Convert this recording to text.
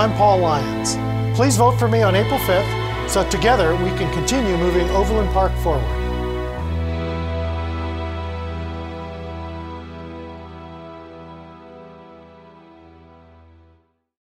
I'm Paul Lyons. Please vote for me on April 5th so together we can continue moving Overland Park forward.